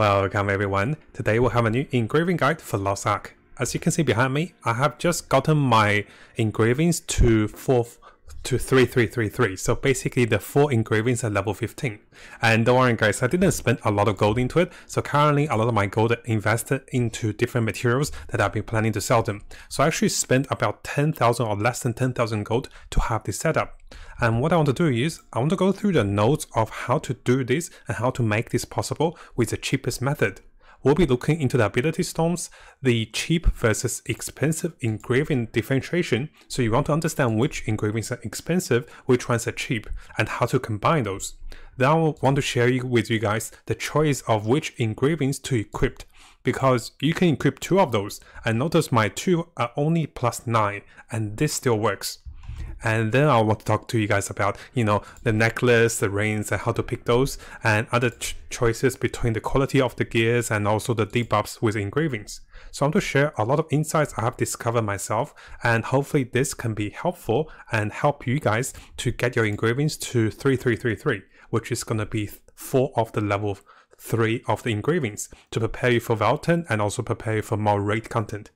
Welcome everyone. Today we'll have a new engraving guide for Lost Ark. As you can see behind me, I have just gotten my engravings to 4 to 3333. So basically the four engravings at level 15. And don't worry guys, I didn't spend a lot of gold into it. So currently a lot of my gold invested into different materials that I've been planning to sell them. So I actually spent about 10,000 or less than 10,000 gold to have this setup. And what I want to do is I want to go through the notes of how to do this and how to make this possible with the cheapest method we'll be looking into the ability stones, the cheap versus expensive engraving differentiation. So you want to understand which engravings are expensive, which ones are cheap, and how to combine those. Then I want to share with you guys the choice of which engravings to equip because you can equip two of those and notice my two are only plus 9 and this still works and then I want to talk to you guys about you know the necklace, the rings, and how to pick those, and other ch choices between the quality of the gears and also the debuffs with engravings. So I want to share a lot of insights I have discovered myself, and hopefully this can be helpful and help you guys to get your engravings to 3333, which is going to be four of the level three of the engravings to prepare you for Valtan and also prepare you for more raid content.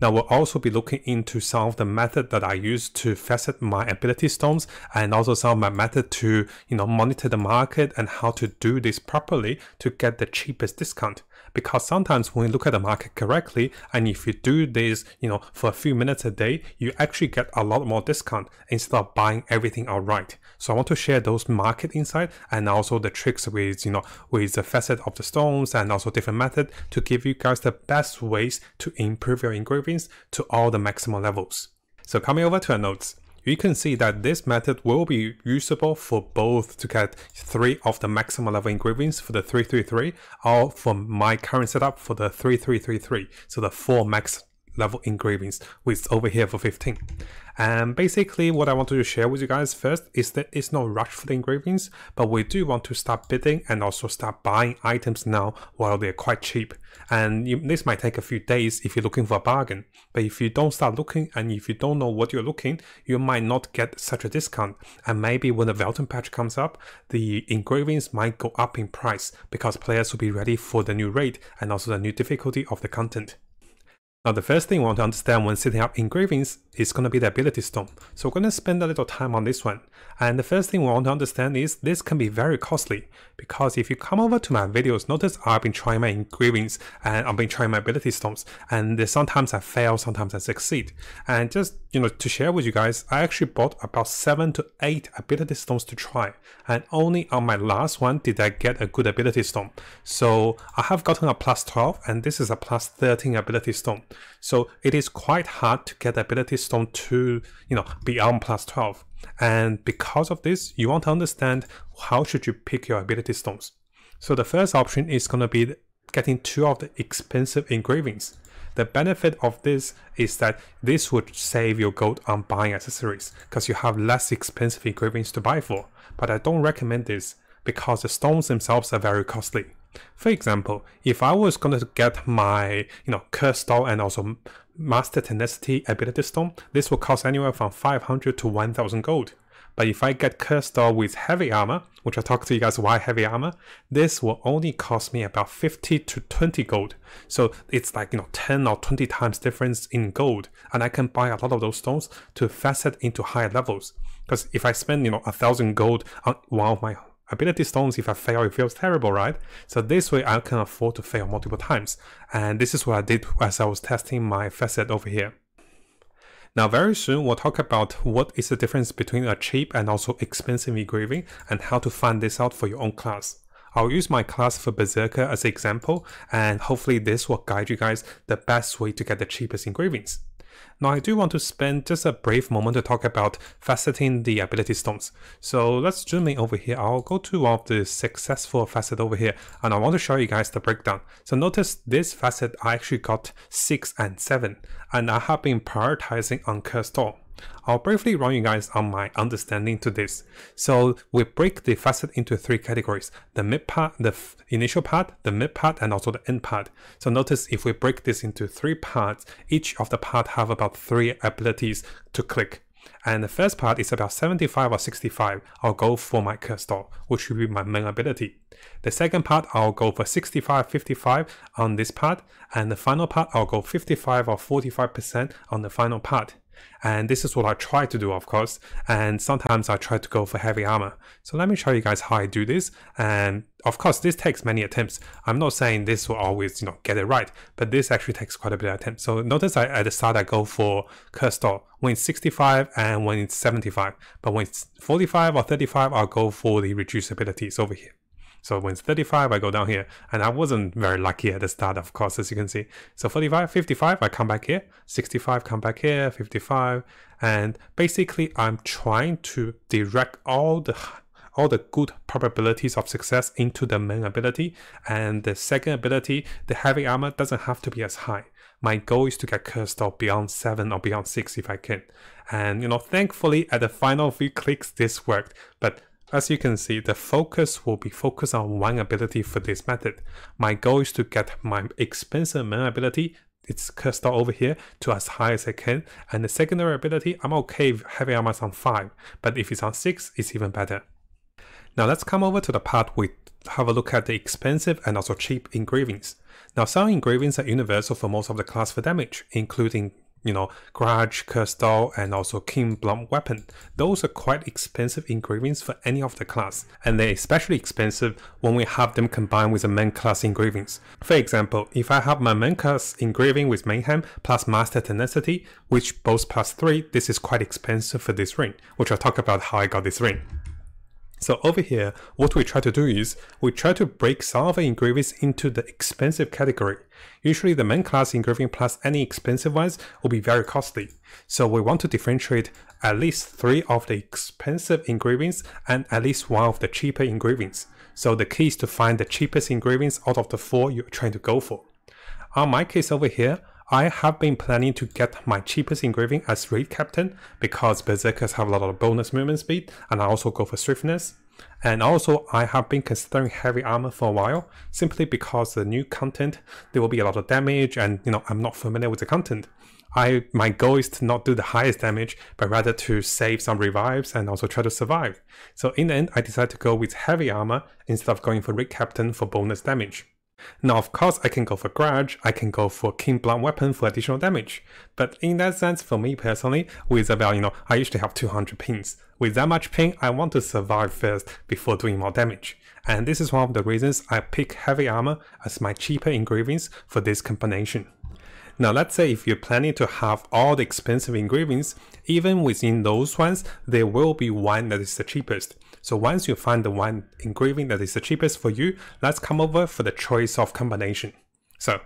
Now we'll also be looking into some of the method that I use to facet my ability stones and also some of my method to you know monitor the market and how to do this properly to get the cheapest discount because sometimes when you look at the market correctly and if you do this you know for a few minutes a day you actually get a lot more discount instead of buying everything outright. So i want to share those market insight and also the tricks with you know with the facet of the stones and also different method to give you guys the best ways to improve your engravings to all the maximum levels. So coming over to our notes you can see that this method will be usable for both to get three of the maximum level engravings for the 333 or for my current setup for the 3333 so the four max level engravings with over here for 15 and basically what I wanted to share with you guys first is that it's no rush for the engravings but we do want to start bidding and also start buying items now while they're quite cheap and you, this might take a few days if you're looking for a bargain but if you don't start looking and if you don't know what you're looking you might not get such a discount and maybe when the Valtan patch comes up the engravings might go up in price because players will be ready for the new raid and also the new difficulty of the content. Now the first thing we want to understand when setting up engravings is going to be the ability stone. So we're going to spend a little time on this one. And the first thing we want to understand is this can be very costly because if you come over to my videos, notice I've been trying my engravings and I've been trying my ability stones and sometimes I fail, sometimes I succeed. And just, you know, to share with you guys, I actually bought about seven to eight ability stones to try. And only on my last one did I get a good ability stone. So I have gotten a plus 12 and this is a plus 13 ability stone. So it is quite hard to get ability stone to, you know, beyond plus 12. And because of this, you want to understand how should you pick your ability stones. So the first option is going to be getting two of the expensive engravings. The benefit of this is that this would save your gold on buying accessories because you have less expensive engravings to buy for. But I don't recommend this because the stones themselves are very costly. For example, if I was going to get my, you know, Curse Stone and also Master Tenacity Ability Stone, this will cost anywhere from 500 to 1000 gold. But if I get Curse Stone with Heavy Armor, which I'll talk to you guys why Heavy Armor, this will only cost me about 50 to 20 gold. So it's like, you know, 10 or 20 times difference in gold. And I can buy a lot of those stones to facet into higher levels. Because if I spend, you know, a thousand gold on one of my ability stones, if I fail, it feels terrible, right? So this way I can afford to fail multiple times. And this is what I did as I was testing my facet over here. Now very soon we'll talk about what is the difference between a cheap and also expensive engraving and how to find this out for your own class. I'll use my class for Berserker as an example and hopefully this will guide you guys the best way to get the cheapest engravings. Now I do want to spend just a brief moment to talk about faceting the ability stones. So let's zoom in over here. I'll go to one of the successful facet over here and I want to show you guys the breakdown. So notice this facet I actually got 6 and 7 and I have been prioritizing on Curse Stone. I'll briefly run you guys on my understanding to this. So we break the facet into three categories, the mid part, the initial part, the mid part, and also the end part. So notice if we break this into three parts, each of the part have about three abilities to click. And the first part is about 75 or 65. I'll go for my Cursor, which will be my main ability. The second part, I'll go for 65, 55 on this part. And the final part, I'll go 55 or 45% on the final part. And this is what I try to do, of course. And sometimes I try to go for heavy armor. So let me show you guys how I do this. And of course, this takes many attempts. I'm not saying this will always, you know, get it right, but this actually takes quite a bit of attempts. So notice I, at the start, I go for Cursor when it's 65 and when it's 75. But when it's 45 or 35, I'll go for the reduced abilities over here. So when it's 35, I go down here. And I wasn't very lucky at the start, of course, as you can see. So 45, 55, I come back here. 65, come back here. 55. And basically, I'm trying to direct all the all the good probabilities of success into the main ability. And the second ability, the heavy armor, doesn't have to be as high. My goal is to get Cursed Doll beyond 7 or beyond 6 if I can. And, you know, thankfully, at the final few clicks, this worked. But as you can see, the focus will be focused on one ability for this method. My goal is to get my expensive main ability, it's cursed over here, to as high as I can. And the secondary ability, I'm okay armor is on 5, but if it's on 6, it's even better. Now let's come over to the part we have a look at the expensive and also cheap engravings. Now some engravings are universal for most of the class for damage, including you know, Grudge, Cursed and also Keen Blunt Weapon. Those are quite expensive engravings for any of the class, and they're especially expensive when we have them combined with the main class engravings. For example, if I have my main class engraving with Mayhem plus Master Tenacity, which both plus 3, this is quite expensive for this ring, which I'll talk about how I got this ring. So over here, what we try to do is, we try to break some of the engravings into the expensive category. Usually the main class engraving plus any expensive ones will be very costly. So we want to differentiate at least three of the expensive engravings and at least one of the cheaper engravings. So the key is to find the cheapest engravings out of the four you're trying to go for. On my case over here, I have been planning to get my cheapest engraving as Raid Captain because Berserkers have a lot of bonus movement speed and I also go for swiftness. And also I have been considering heavy armor for a while simply because the new content there will be a lot of damage and you know I'm not familiar with the content. I my goal is to not do the highest damage but rather to save some revives and also try to survive. So in the end I decided to go with heavy armor instead of going for Raid Captain for bonus damage. Now, of course, I can go for Grudge, I can go for Keen Blunt Weapon for additional damage. But in that sense, for me personally, with about, you know, I usually have 200 pings. With that much ping, I want to survive first before doing more damage. And this is one of the reasons I pick Heavy Armor as my cheaper engravings for this combination. Now let's say if you're planning to have all the expensive engravings, even within those ones, there will be one that is the cheapest. So once you find the one engraving that is the cheapest for you, let's come over for the choice of combination. So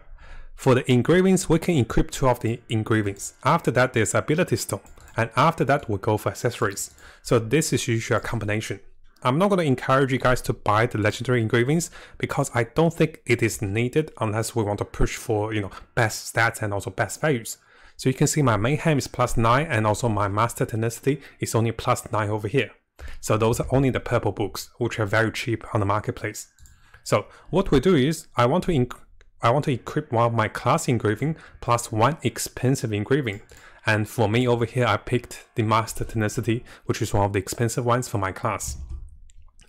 for the engravings, we can equip two of the engravings. After that, there's ability stone. And after that, we go for accessories. So this is usually a combination. I'm not going to encourage you guys to buy the legendary engravings because I don't think it is needed unless we want to push for, you know, best stats and also best values. So you can see my mayhem is plus 9 and also my master tenacity is only plus 9 over here. So those are only the purple books, which are very cheap on the marketplace. So what we do is I want to I want to equip one of my class engraving plus one expensive engraving. And for me over here, I picked the Master Tenacity, which is one of the expensive ones for my class.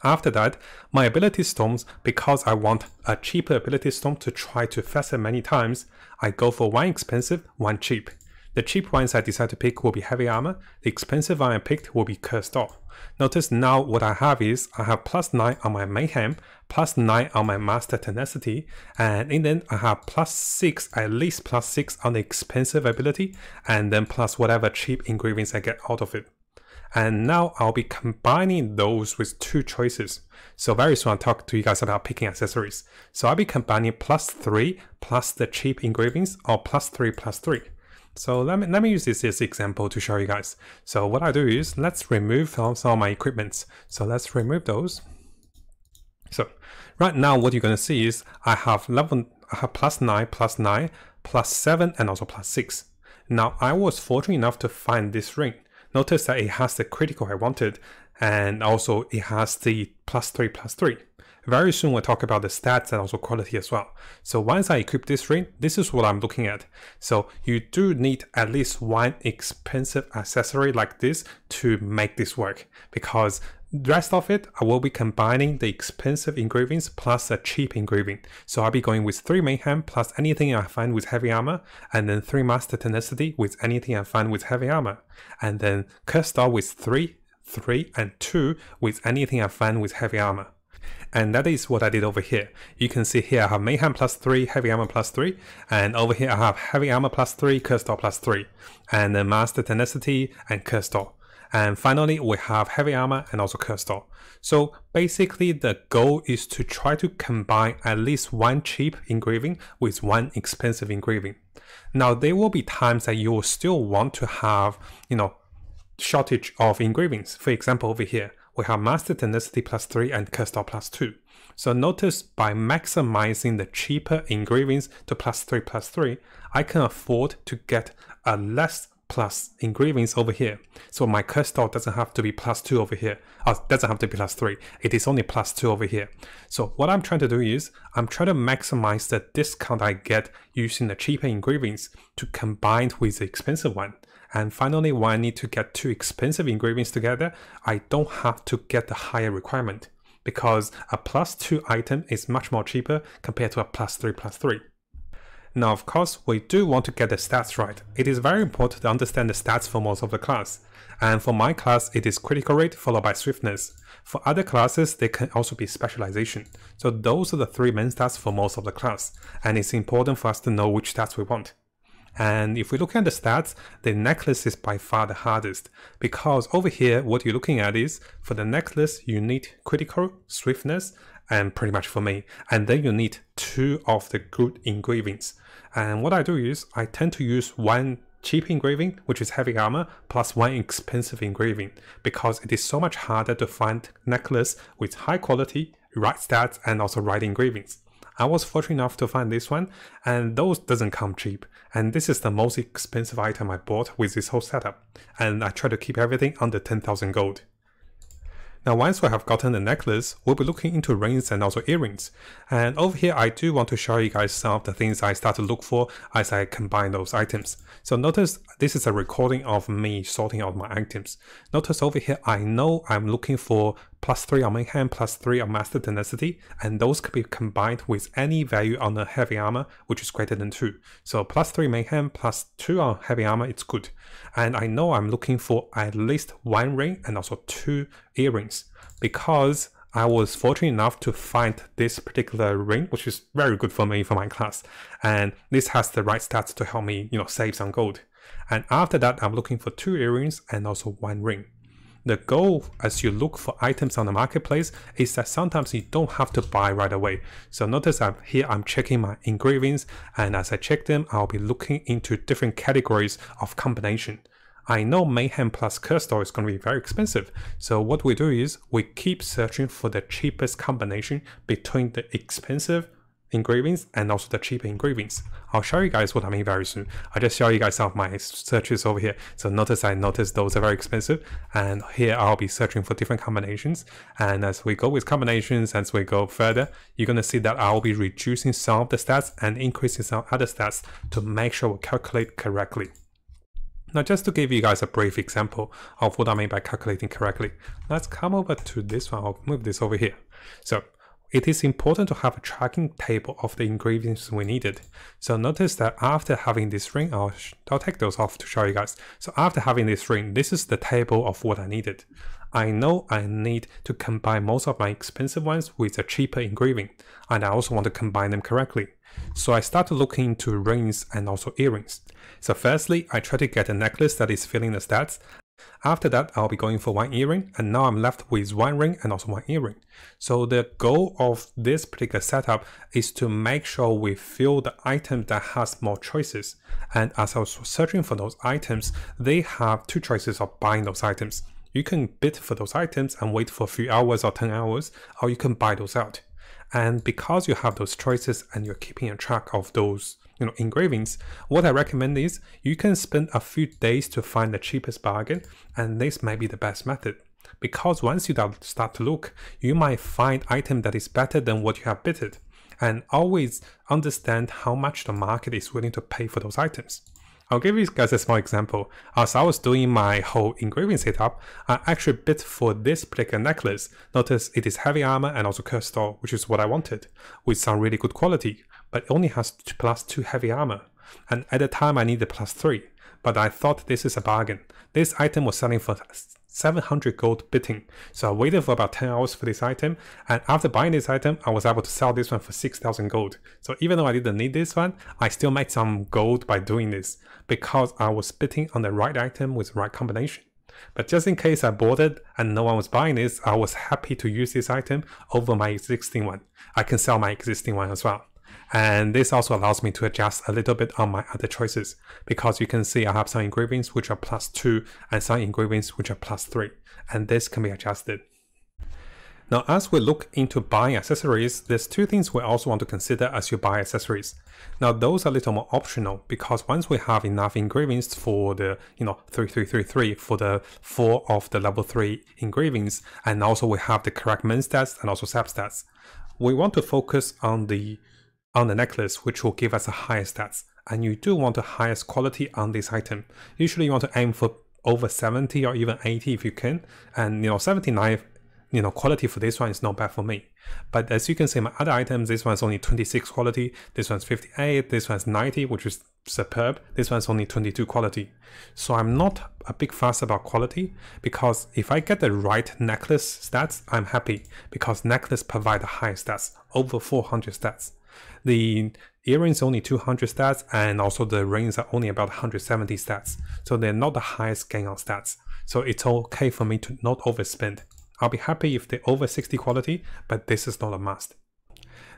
After that, my ability stones, because I want a cheaper ability stone to try to faster many times, I go for one expensive, one cheap. The cheap ones I decide to pick will be heavy armor, the expensive one I picked will be Cursed Doll. Notice now what I have is I have plus 9 on my mayhem, plus 9 on my master tenacity, and then I have plus 6, at least plus 6 on the expensive ability, and then plus whatever cheap engravings I get out of it. And now I'll be combining those with two choices. So very soon I'll talk to you guys about picking accessories. So I'll be combining plus 3 plus the cheap engravings or plus 3 plus 3. So let me, let me use this as example to show you guys. So what I do is let's remove some of my equipments. So let's remove those. So right now what you're going to see is I have level I have plus 9, plus 9, plus 7 and also plus 6. Now I was fortunate enough to find this ring. Notice that it has the critical I wanted and also it has the plus 3 plus 3. Very soon we'll talk about the stats and also quality as well. So once I equip this ring, this is what I'm looking at. So you do need at least one expensive accessory like this to make this work because the rest of it, I will be combining the expensive engravings plus a cheap engraving. So I'll be going with 3 Mayhem plus anything I find with heavy armor, and then 3 Master Tenacity with anything I find with heavy armor, and then Cursed Doll with 3, 3, and 2 with anything I find with heavy armor. And that is what I did over here. You can see here I have Mayhem plus 3, Heavy Armor plus 3, and over here I have Heavy Armor plus 3, Cursed Doll plus 3, and then Master Tenacity and Cursed Doll. And finally, we have heavy armor and also cursed doll. So basically the goal is to try to combine at least one cheap engraving with one expensive engraving. Now there will be times that you will still want to have, you know, shortage of engravings. For example, over here, we have Master Tenacity plus 3 and Doll plus 2. So notice by maximizing the cheaper engravings to plus 3 plus 3, I can afford to get a less plus engravings over here. So my doll doesn't have to be plus 2 over here. Oh, doesn't have to be plus 3. It is only plus 2 over here. So what I'm trying to do is I'm trying to maximize the discount I get using the cheaper engravings to combine with the expensive one. And finally, when I need to get two expensive engravings together, I don't have to get the higher requirement because a plus 2 item is much more cheaper compared to a plus 3 plus 3. Now of course, we do want to get the stats right. It is very important to understand the stats for most of the class. And for my class, it is critical rate followed by swiftness. For other classes, they can also be specialization. So those are the three main stats for most of the class. And it's important for us to know which stats we want. And if we look at the stats, the necklace is by far the hardest because over here, what you're looking at is for the necklace, you need critical, swiftness, and pretty much for me. And then you need two of the good engravings. And what I do is I tend to use one cheap engraving, which is heavy armor, plus one expensive engraving, because it is so much harder to find necklace with high quality, right stats, and also right engravings. I was fortunate enough to find this one, and those doesn't come cheap. And this is the most expensive item I bought with this whole setup. And I try to keep everything under 10,000 gold. Now once we have gotten the necklace, we'll be looking into rings and also earrings. And over here I do want to show you guys some of the things I start to look for as I combine those items. So notice this is a recording of me sorting out my items. Notice over here I know I'm looking for plus 3 on Mayhem, plus 3 on Master Tenacity, and those can be combined with any value on the Heavy Armor, which is greater than 2. So plus 3 Mayhem, plus 2 on Heavy Armor, it's good. And I know I'm looking for at least one ring and also two earrings, because I was fortunate enough to find this particular ring, which is very good for me for my class. And this has the right stats to help me, you know, save some gold. And after that, I'm looking for two earrings and also one ring. The goal as you look for items on the marketplace is that sometimes you don't have to buy right away. So notice I'm here I'm checking my engravings and as I check them I'll be looking into different categories of combination. I know Mayhem plus Cursed Doll is going to be very expensive, so what we do is we keep searching for the cheapest combination between the expensive engravings and also the cheaper engravings. I'll show you guys what I mean very soon. I'll just show you guys some of my searches over here. So notice I noticed those are very expensive and here I'll be searching for different combinations. And as we go with combinations, as we go further, you're going to see that I'll be reducing some of the stats and increasing some other stats to make sure we calculate correctly. Now just to give you guys a brief example of what I mean by calculating correctly, let's come over to this one, I'll move this over here. So it is important to have a tracking table of the ingredients we needed. So notice that after having this ring, I'll, I'll take those off to show you guys. So after having this ring, this is the table of what I needed. I know I need to combine most of my expensive ones with a cheaper engraving, and I also want to combine them correctly. So I started looking into rings and also earrings. So firstly, I try to get a necklace that is filling the stats, after that, I'll be going for one earring, and now I'm left with one ring and also one earring. So the goal of this particular setup is to make sure we fill the item that has more choices. And as I was searching for those items, they have two choices of buying those items. You can bid for those items and wait for a few hours or 10 hours, or you can buy those out. And because you have those choices and you're keeping a track of those you know, engravings, what I recommend is you can spend a few days to find the cheapest bargain, and this might be the best method. because once you start to look, you might find item that is better than what you have bidded and always understand how much the market is willing to pay for those items. I'll give you guys a small example. As I was doing my whole engraving setup, I actually bid for this particular necklace. Notice it is heavy armor and also cursed stone, which is what I wanted, with some really good quality, but it only has plus 2 heavy armor. And at the time I needed plus 3, but I thought this is a bargain. This item was selling for 700 gold bidding. So I waited for about 10 hours for this item. And after buying this item, I was able to sell this one for 6,000 gold. So even though I didn't need this one, I still made some gold by doing this because I was bidding on the right item with the right combination. But just in case I bought it and no one was buying this, I was happy to use this item over my existing one. I can sell my existing one as well. And this also allows me to adjust a little bit on my other choices because you can see I have some engravings which are plus 2 and some engravings which are plus 3 and this can be adjusted. Now as we look into buying accessories, there's two things we also want to consider as you buy accessories. Now those are a little more optional because once we have enough engravings for the, you know, 3333 for the four of the level 3 engravings and also we have the correct min stats and also sap stats, we want to focus on the on the necklace, which will give us a higher stats. And you do want the highest quality on this item. Usually you want to aim for over 70 or even 80 if you can. And you know, 79, you know, quality for this one is not bad for me. But as you can see, my other items, this one's only 26 quality, this one's 58, this one's 90, which is superb. This one's only 22 quality. So I'm not a big fuss about quality because if I get the right necklace stats, I'm happy because necklace provide the high stats, over 400 stats. The earrings only 200 stats and also the rings are only about 170 stats. So they're not the highest gain on stats. So it's okay for me to not overspend. I'll be happy if they're over 60 quality, but this is not a must.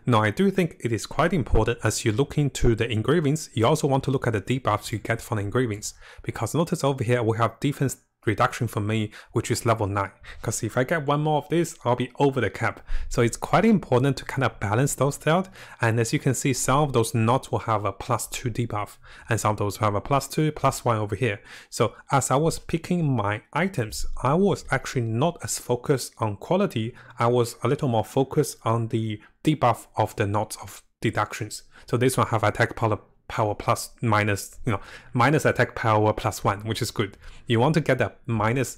Now I do think it is quite important as you look into the engravings, you also want to look at the debuffs you get from the engravings. Because notice over here we have defense reduction for me, which is level 9. Because if I get one more of this, I'll be over the cap. So it's quite important to kind of balance those out. And as you can see, some of those knots will have a plus 2 debuff, and some of those have a plus 2, plus 1 over here. So as I was picking my items, I was actually not as focused on quality, I was a little more focused on the debuff of the knots of deductions. So this one have attack power power plus minus, you know, minus attack power plus one, which is good. You want to get that minus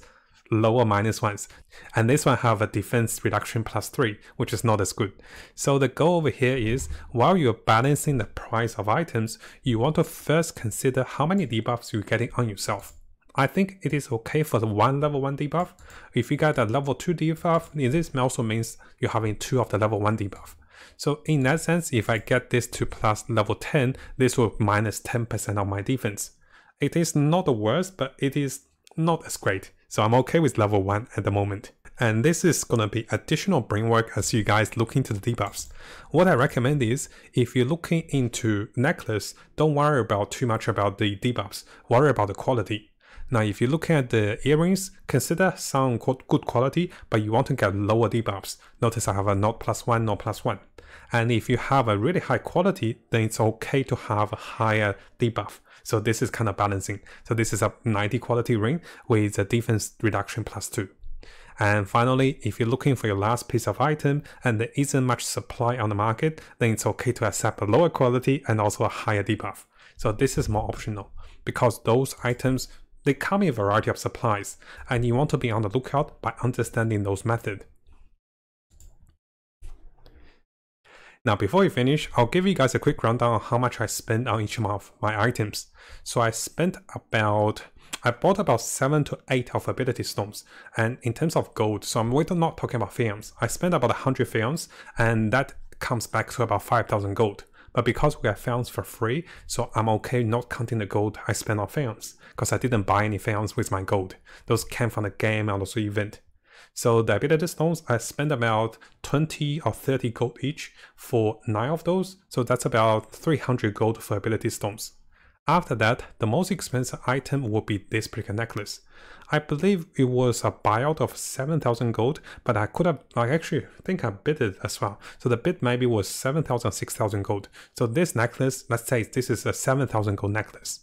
lower minus ones. And this one have a defense reduction plus three, which is not as good. So the goal over here is while you're balancing the price of items, you want to first consider how many debuffs you're getting on yourself. I think it is okay for the one level 1 debuff. If you get a level 2 debuff, this also means you're having two of the level 1 debuff. So in that sense, if I get this to plus level 10, this will minus 10% of my defense. It is not the worst, but it is not as great. So I'm okay with level 1 at the moment. And this is gonna be additional brain work as you guys look into the debuffs. What I recommend is, if you're looking into necklace, don't worry about too much about the debuffs, worry about the quality. Now, if you're looking at the earrings, consider some good quality, but you want to get lower debuffs. Notice I have a not plus one, not plus one. And if you have a really high quality, then it's okay to have a higher debuff. So this is kind of balancing. So this is a 90 quality ring with a defense reduction plus two. And finally, if you're looking for your last piece of item and there isn't much supply on the market, then it's okay to accept a lower quality and also a higher debuff. So this is more optional because those items they come in a variety of supplies, and you want to be on the lookout by understanding those methods. Now before we finish, I'll give you guys a quick rundown on how much I spent on each of my items. So I spent about, I bought about 7 to 8 of ability stones, and in terms of gold, so I'm we're not talking about pheons, I spent about 100 pheons, and that comes back to about 5000 gold. But because we have pheons for free, so I'm okay not counting the gold I spent on pheons, because I didn't buy any pheons with my gold. Those came from the game and also event. So the ability stones, I spent about 20 or 30 gold each for 9 of those, so that's about 300 gold for ability stones. After that, the most expensive item would be this brick necklace. I believe it was a buyout of 7000 gold, but I could have, I actually think I bid it as well. So the bid maybe was 7000, 6000 gold. So this necklace, let's say this is a 7000 gold necklace.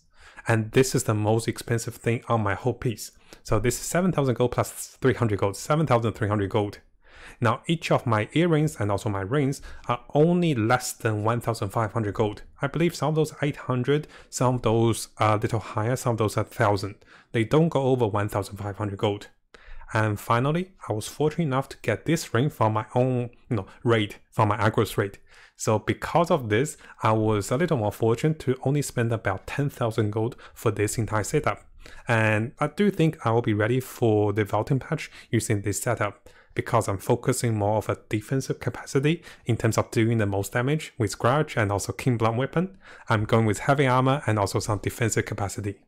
and this is the most expensive thing on my whole piece. So this is 7,000 gold plus 300 gold, 7,300 gold. Now each of my earrings and also my rings are only less than 1,500 gold. I believe some of those 800, some of those are a little higher, some of those are 1,000. They don't go over 1,500 gold. And finally, I was fortunate enough to get this ring from my own, you know, raid, from my Argos raid. So because of this, I was a little more fortunate to only spend about 10,000 gold for this entire setup. And I do think I will be ready for the Valtan patch using this setup because I'm focusing more of a defensive capacity in terms of doing the most damage with Grudge and also Keen Blunt Weapon. I'm going with heavy armor and also some defensive capacity.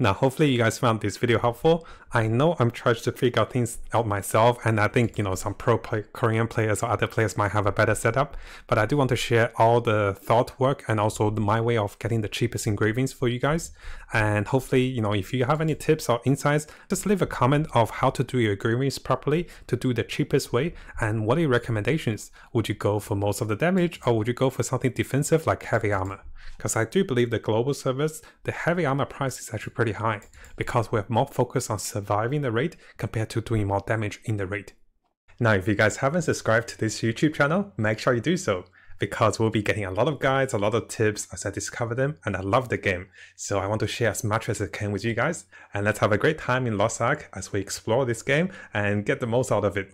Now, hopefully you guys found this video helpful. I know I'm trying to figure things out myself, and I think, you know, some pro play Korean players or other players might have a better setup, but I do want to share all the thought work and also my way of getting the cheapest engravings for you guys. And hopefully, you know, if you have any tips or insights, just leave a comment of how to do your engravings properly to do the cheapest way, and what are your recommendations? Would you go for most of the damage, or would you go for something defensive like heavy armor? Because I do believe the global service, the heavy armor price is actually pretty high because we have more focus on surviving the raid compared to doing more damage in the raid. Now, if you guys haven't subscribed to this YouTube channel, make sure you do so because we'll be getting a lot of guides, a lot of tips as I discover them, and I love the game. So I want to share as much as I can with you guys, and let's have a great time in Lost Ark as we explore this game and get the most out of it.